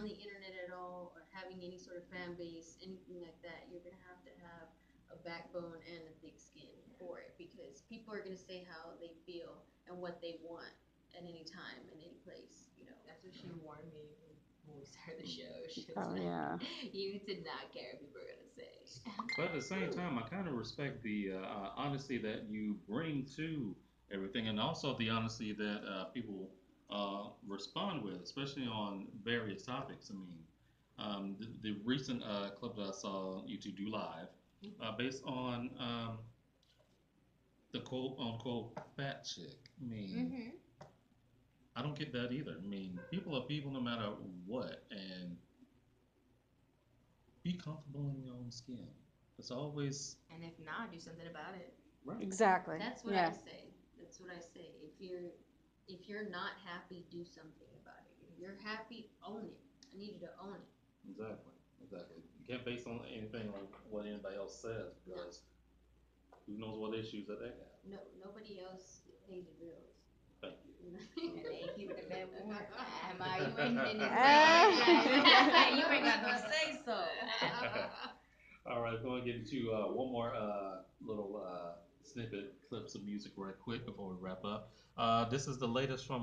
on the internet at all or having any sort of fan base, anything like that, you're gonna have to have a backbone and a thick skin for it because people are gonna say how they feel and what they want at any time and any place, you know. That's what she warned me when we started the show. She was Oh like, yeah. You did not care what people were gonna say. But at the same time, I kind of respect the uh, uh, honesty that you bring to everything, and also the honesty that uh, people uh, respond with, especially on various topics. I mean, um, the, the recent uh, clip that I saw you two do live, uh, based on um, the quote unquote fat chick. I mean, Mm-hmm. I don't get that either. I mean, people are people no matter what, and be comfortable in your own skin. It's always And if not, do something about it. right. Exactly. That's what yeah. I say. That's what I say. If you're if you're not happy, do something about it. If you're happy, own it. I need you to own it. Exactly. Exactly. You can't base on anything like what anybody else says because who knows what issues that they have. No, nobody else pays the bills. Thank you. You know? And they keep it that warm. Am I? You ain't in this Ah. You ain't got no say so. All right, going to get into uh, one more uh, little uh, snippet clips of music right quick before we wrap up. Uh, this is the latest from